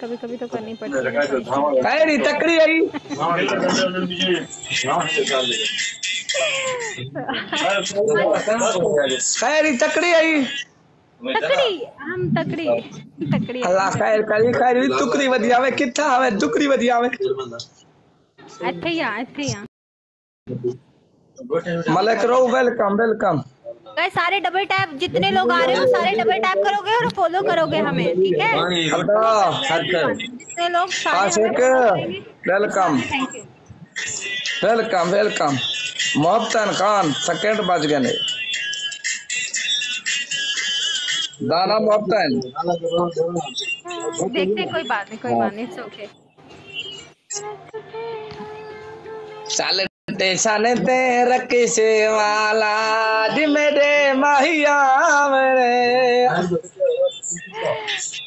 कभी कभी तो करनी पड़ती है। तकड़ी आई अरे तकड़ी आई। तकड़ी हम तकड़ी तकड़ी अल्लाह खैर करी खैर टुकड़ी वधिया में कितना हवे टुकड़ी वधिया में अठैया अठैया मलक रो वेलकम वेलकम गाइस सारे डबल टैप जितने लोग आ रहे हो सारे डबल टैप करोगे और फॉलो करोगे हमें ठीक है? जितने लोग वेलकम वेलकम वेलकम मोहब्बतन खान सेकंड बज गए ने दाना मोहब्बतन। देखते कोई बात नहीं कोई बात नहीं इट्स ओके टेशन ते रखिसे वाला जी मेरे माहिया मेरे।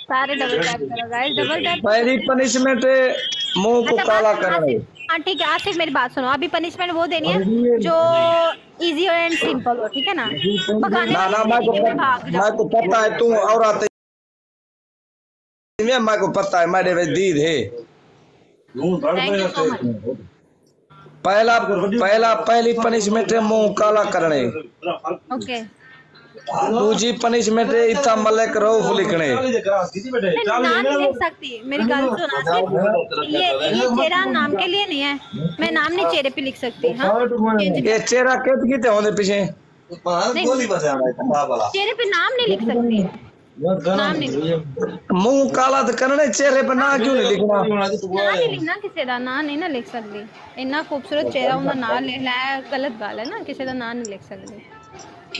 सारे डबल टैप करो गाइस डबल टैप पहली पनिशमेंट मुँह को अच्छा, काला करना। है ठीक है आसिफ मेरी बात सुनो अभी पनिशमेंट वो देनी है जो इजी एंड सिंपल हो ठीक है ना? भगाने ना ना मैं को में मैं को पता है तू औरत है मैं को पता है मेरे में दीद है थैंक यू सो मच पहला पहला पहली पनिशमेंट है मुँह काला करने। ओके। दूसरी पनिशमेंट है इतना मलक रऊफ लिखने। मैं नाम नहीं लिख सकती मेरी गल आसिफ ये ये चेहरा नाम के लिए नहीं है। मैं नाम नहीं चेहरे पे लिख सकती हाँ? ये चेहरा कित किते होंदे पीछे? चेहरे पे नाम नहीं लिख सकती। ਮੂੰਹ ਕਾਲਾ ਤਾਂ ਕਰਨਾ ਚਿਹਰੇ ਪਰ ਨਾ ਕਿਉਂ ਨਹੀਂ ਲਿਖਣਾ? ਨਹੀਂ ਲਿਖਣਾ ਕਿਸੇ ਦਾ ਨਾਂ ਨਹੀਂ ਨਾ ਲਿਖ ਸਕਦੇ। ਇੰਨਾ ਖੂਬਸੂਰਤ ਚਿਹਰਾ ਉਹਦਾ ਨਾਂ ਲਿਖਣਾ ਗਲਤ ਗੱਲ ਹੈ ਨਾ ਕਿਸੇ ਦਾ ਨਾਂ ਨਹੀਂ ਲਿਖ ਸਕਦੇ।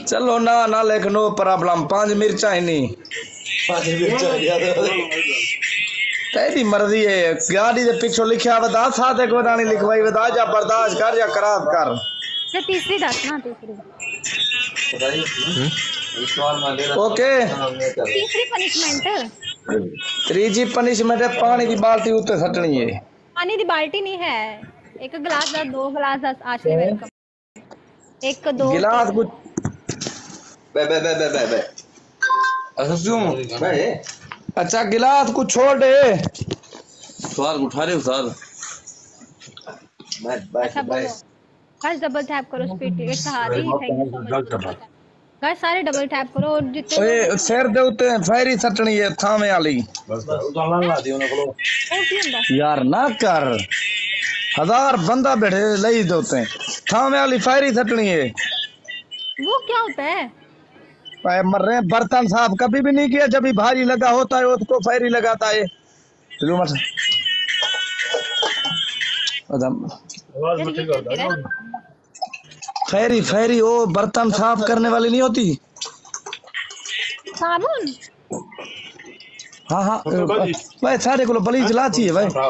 ਚਲੋ ਨਾ ਨਾ ਲਿਖਨੋ ਪ੍ਰੋਬਲਮ। ਪੰਜ ਮਿਰਚਾਂ ਹੀ ਨਹੀਂ ਪੰਜ ਮਿਰਚਾਂ ਯਾਰ ਤੇਰੀ ਮਰਜ਼ੀ ਹੈ। ਗਾੜੀ ਦੇ ਪਿੱਛੋਂ ਲਿਖਿਆ ਵਦਾ ਸਾਥੇ ਕੋ ਨਹੀਂ ਲਿਖਵਾਈ ਵਦਾ ਜਾਂ ਬਰਦਾਸ਼ਤ ਕਰ ਜਾਂ ਕਰਾਤ ਕਰ। ਤੇ ਤੀਸਰੀ ਦੱਸ ਨਾ ਤੀਸਰੀ। ओके तीसरी पनिशमेंट त्रीजी पनिशमेंट है पानी की बाल्टी उत्ते सटनी है पानी की बाल्टी नहीं है एक गिलास दा दो गिलास दा आशले वेलकम एक दो गिलास कुछ बे बे बे बे बे बे असुम बे अच्छा गिलास को छोड़ दे सवाल उठा रहे हो सर अच्छा बोलो फ़र्स्ट डबल टैप करो speed ticket सहारी thank you so much guys सारे डबल टैप करो और जितने ओए सिर दे उत्ते फैरी सटनी है थामे वाली ਉਹ ਕੀ ਹੁੰਦਾ यार ना कर हजार बंदा बैठे लई दोते थामे वाली फैरी सटनी है वो क्या होता है पाए मर रहे हैं बर्तन साफ कभी भी नहीं किया जब भी भारी लगा होता है उसको फैरी लगाता है चलो मत फैरी फैरी वो बर्तन साफ़ करने वाली नहीं होती? साबुन? हाँ हाँ भाई सारे को बली चलाती है भाई। अच्छा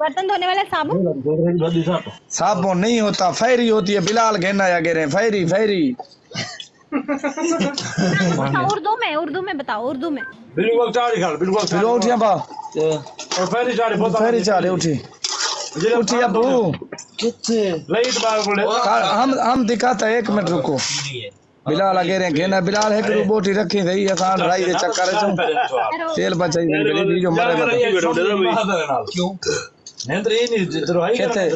बर्तन धोने वाला साबुन? साबुन नहीं होता फैरी होती है बिलाल घेना या गिरे फैरी फैरी। उर्दू में उर्दू में बताओ उर्दू में। बिल्कुल बिल्कुल चारी बहुत फैरी चाले उठी। उठी अबू लाइट बार बोले हम हम दिखाता एक मिनट रुको। बिलाल आगे रहे घेना बिलाल है कि बोटी रखी गई आसान राई दे चक्कर चो। तेल बचाई गई जो मरे मत क्यों? नहीं तो ये नहीं तेरे भाई कहते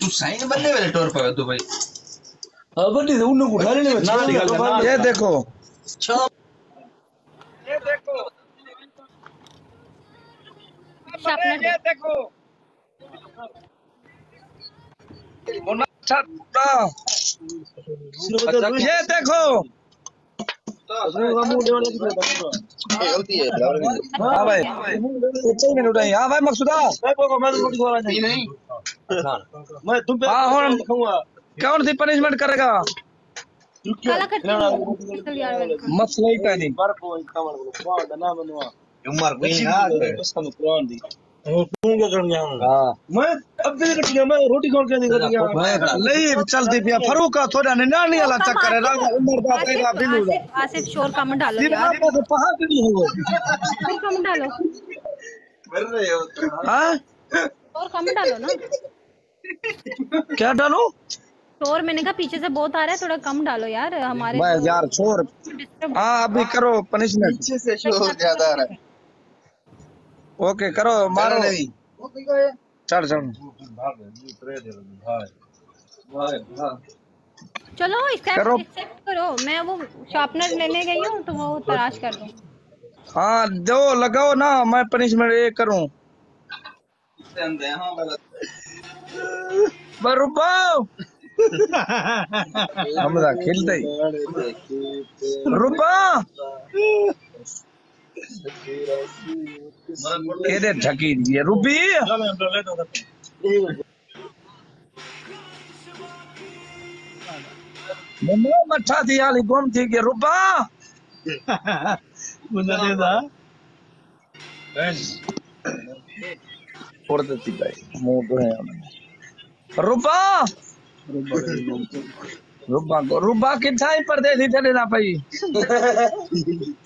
तू साइन बनने वाले टोर पर तू भाई। अब बड़ी से उन्हें उठा लेने में ना निकल ये देखो। देखो अच्छा ये देखो हाँ भाई कुछ मिनट है हाँ भाई मकसूदा नहीं नहीं मैं तुम पे हाँ, और- दिखाऊँगा कौन सी पनिशमेंट करेगा हूँ मसला ही दी तू क्या करने आऊँगा मैं अब भी कटिया मैं रोटी कौन क्या नहीं कटिया नहीं चलती पिया फरूक का थोड़ा निनानी वाला चक्कर है राजा उमर का तेरा बिल्लू का आसिफ शोर कम डालो यार। तो पहाड़ भी नहीं हो शोर कम डालो। हाँ शोर कम डालो ना। क्या डालू? शोर मैंने कहा पीछे से बहुत आ रहा है थोड़ा कम डालो यार हमारे यार छोर डिस्टर्ब हाँ अभी करो पनिशमेंट पीछे से शोर ज़्यादा आ रहा है। ओके करो मारो। चलो नहीं चढ़ चढ़ चलो स्टेप करो। एक्सेप्ट करो। मैं वो शार्पनर लेने गई हूँ तो वो तलाश कर दो हाँ दो लगाओ ना मैं पनिशमेंट ये करूँ। हाँ गलत खेलते ही। रुबा এদের ঝাঁকিয়ে দিয়ে রুপি मुंबई मठा थी गुम थी के रुपा! दा देती भाई मुँह तो है रुपा! रुपा रुपा पर दे दी थे ना भाई।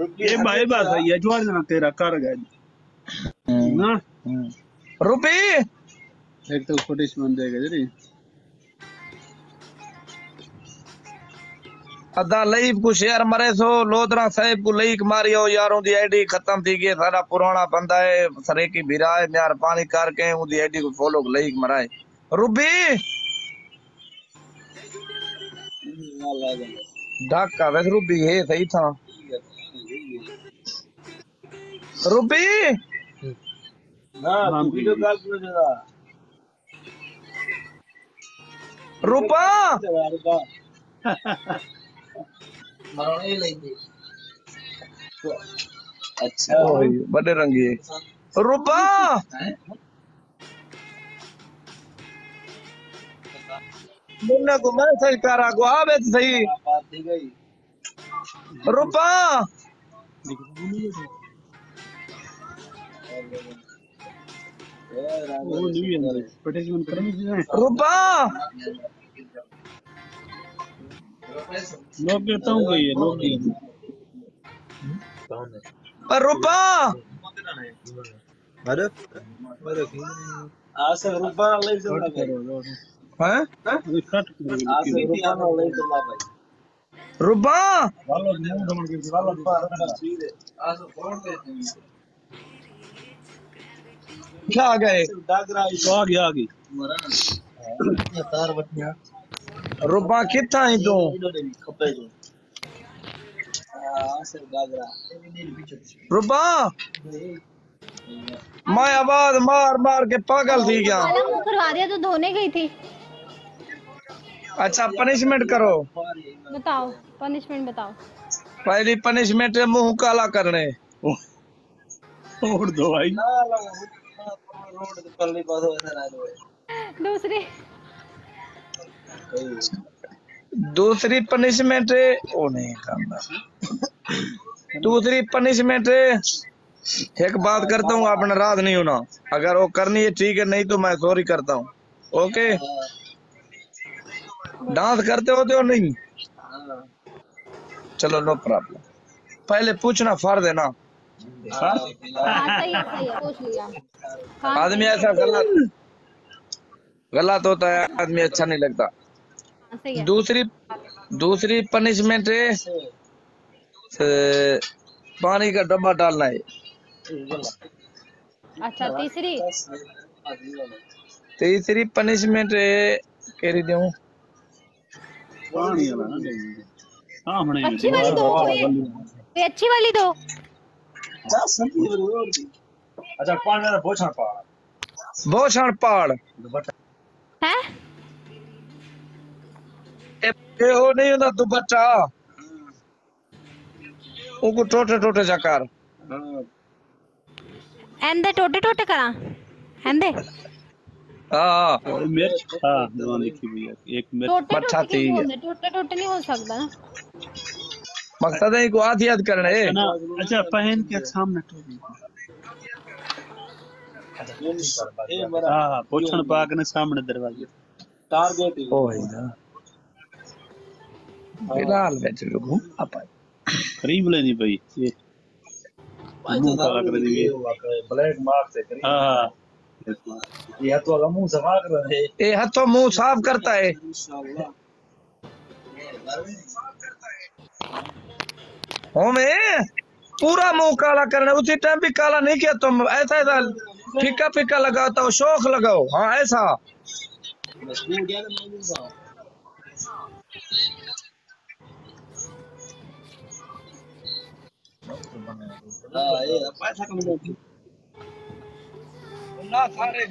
ये भाई बात है तेरा कर गया ना? ਰੂਬੀ एक तो पनिशमेंट देगा जी अदा लईफ को शेयर मरे सो लोधरा साहिब को लईक मारियो यारों दी आईडी खत्म थी गई सारा पुराना बंदा है सरे की भिरा है यार पानी करके उदी आईडी को फॉलो लईक मराए रूबी ढाका वैसे रूबी है सही था। रूबी ना वीडियो कॉल कर देगा रूपा? मरोने लेंगे अच्छा बड़े रंगी रूपा? मुन्ना को मैं सही। करा को आवे सही रूपा? रूपा! लोग कहता हूँ लोग पर रूपा! आसे रुपया ले चला हैं? कट करो आसे रुपया ले चला भाई। रूपा वालो मुँह धोन के वालो सीधे आज फ़ोन पे क्या आ गए? है तो आ गया आ गई मरा तार बटिया रूपा कितना ही तू? खपे जो रूपा मैं आवाज़ मार मार के पागल थी क्या? करवा दिया तो धोने गई थी। अच्छा पनिशमेंट करो। बताओ पनिशमेंट बताओ। पहली पनिशमेंट है मुँह काला करने। छोड़ दो भाई। हो दूसरी। दूसरी पनिशमेंट वो नहीं करना। दूसरी पनिशमेंट एक बात करता हूँ आप नाराज़ नहीं होना। अगर वो करनी है ठीक है नहीं तो मैं सॉरी करता हूँ। ओके डांस करते होते हो नहीं? चलो नो प्रॉब्लम पहले पूछना फ़र्ज़ है ना हाँ? हाँ सही है आदमी ऐसा गलत गलत होता है आदमी अच्छा नहीं लगता। दूसरी दूसरी पनिशमेंट है पानी का डब्बा डालना है। अच्छा तीसरी? तीसरी पनिशमेंट है कह रही हूँ पानी वाला हाँ अच्छी वाली दो ये अच्छी वाली दो। अच्छा बोछण पाड़। बोछण पाड़। हैं? ए हो नहीं टोटे टोटे एंदे टोटे टोटे करा। एंदे? हाँ। और मिर्च? हाँ दवा लिखी हुई है। एक मिर्च। टोटे थी। टोटे टोटे नहीं हो सकता ना। मकसद है को आधी याद करने है अच्छा पहन के सामने टोपी हाँ हाँ पोछण पाक ने सामने दरवाजे। टारगेट ही। ओ है ना। बिलाल बेच रुको आप करीब लेनी भाई ये। मुँह काला कर देंगे। ब्लैक मार्क से करी हाँ। हाँ ये तो मुँह सफ़ा कर रहे ये हाथों मुँह साफ़ करता है। हमें पूरा मुँह काला करना उसी टाइम भी काला नहीं किया तुम ऐसा ऐसा फीका फीका लगाता हो शौक लगाओ। हाँ ऐसा। हाँ ये पैसा कम ना सारे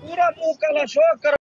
पूरा। मुँह काला शो कर